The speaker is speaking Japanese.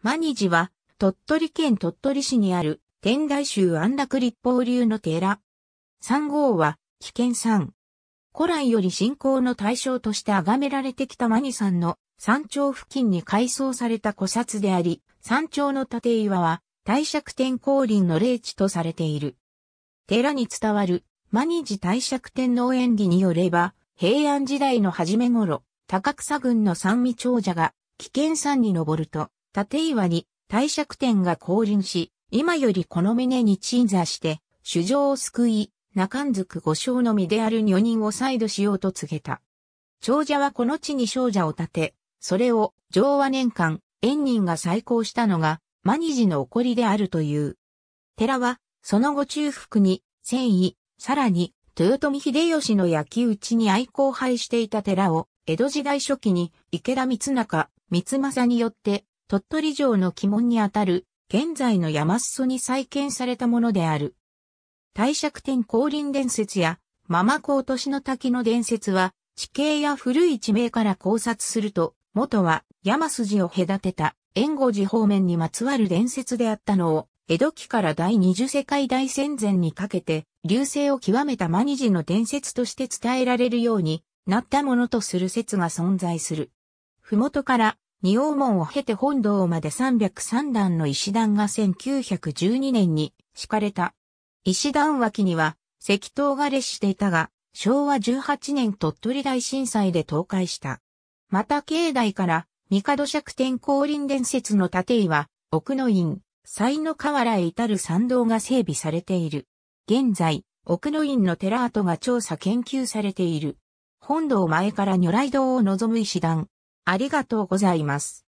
マニジは、鳥取県鳥取市にある、天台宗安楽立法流の寺。三号は、危険山。古来より信仰の対象として崇められてきたマニ山の山頂付近に改装された古刹であり、山頂の立岩は、大釈天降臨の霊地とされている。寺に伝わる、マニジ大釈天皇演技によれば、平安時代の初め頃、高草郡の三味長者が、危険山に登ると、立岩に大釈天が降臨し、今よりこの峰に鎮座して、主情を救い、中んずく五章の身である女人を再度しようと告げた。長者はこの地に少者を立て、それを昭和年間、縁人が再興したのが、マニジの起こりであるという。寺は、その後中腹に、繊維、さらに、豊臣秀吉の焼き討ちに愛好廃していた寺を、江戸時代初期に池田光中、三政によって鳥取城の鬼門にあたる現在の山裾に再建されたものである。大釈天降臨伝説やママコ都市の滝の伝説は地形や古い地名から考察すると元は山筋を隔てた援護寺方面にまつわる伝説であったのを江戸期から第二次世界大戦前にかけて流星を極めたマニジの伝説として伝えられるようになったものとする説が存在する。ふもとから仁王門を経て本堂まで303段の石段が1912年に敷かれた。石段脇には石塔が列していたが、昭和18年鳥取大震災で倒壊した。また境内から、帝釈天降臨伝説の建岩、奥の院、西の河原へ至る参道が整備されている。現在、奥の院の寺跡が調査研究されている。本堂前から如来堂を望む石段。ありがとうございます。